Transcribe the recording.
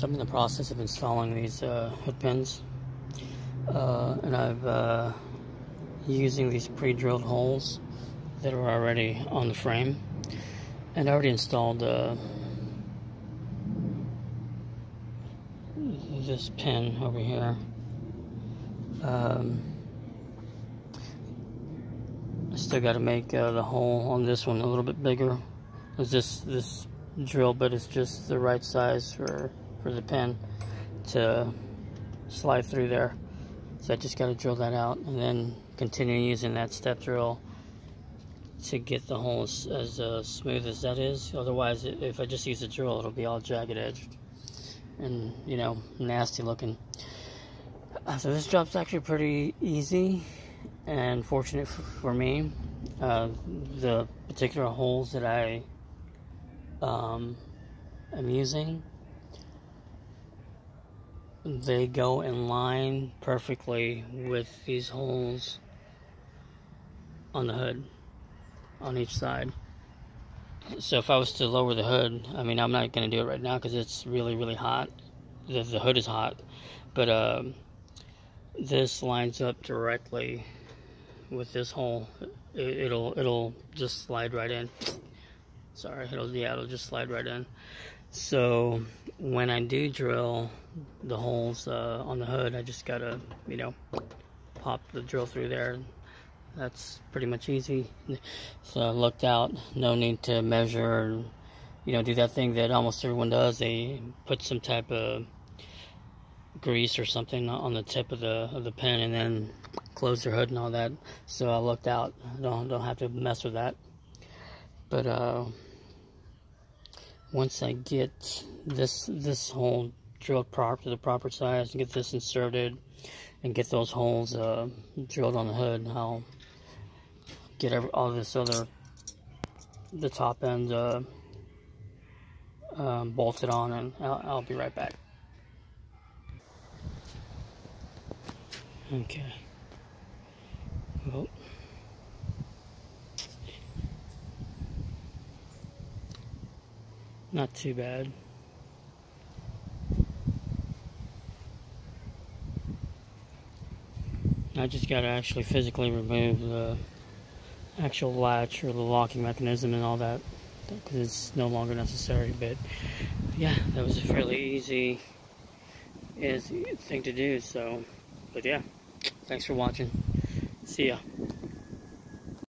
So I'm in the process of installing these uh, hood pins. Uh, and I've uh, using these pre-drilled holes that are already on the frame. And I already installed uh, this pin over here. Um, I still got to make uh, the hole on this one a little bit bigger. It's just this drill bit is just the right size for for the pin to slide through there. So I just got to drill that out and then continue using that step drill to get the hole as, as uh, smooth as that is. Otherwise, if I just use a drill, it'll be all jagged edged and, you know, nasty looking. Uh, so this job's actually pretty easy and fortunate for me. Uh, the particular holes that I um, am using they go in line perfectly with these holes on the hood on each side. So if I was to lower the hood I mean I'm not going to do it right now because it's really really hot. The, the hood is hot. But uh, this lines up directly with this hole. It, it'll it'll just slide right in sorry it'll yeah it'll just slide right in so when I do drill the holes uh, on the hood, I just gotta, you know, pop the drill through there. That's pretty much easy. So I looked out, no need to measure, you know, do that thing that almost everyone does. They put some type of grease or something on the tip of the of the pin and then close their hood and all that. So I looked out. Don't don't have to mess with that. But uh once I get this this hole drilled proper to the proper size and get this inserted and get those holes uh, drilled on the hood, I'll get every, all this other the top end uh, um, bolted on and I'll, I'll be right back. Okay. Well. Not too bad. I just got to actually physically remove the actual latch or the locking mechanism and all that because it's no longer necessary but yeah that was a fairly easy easy thing to do so but yeah. Thanks for watching. See ya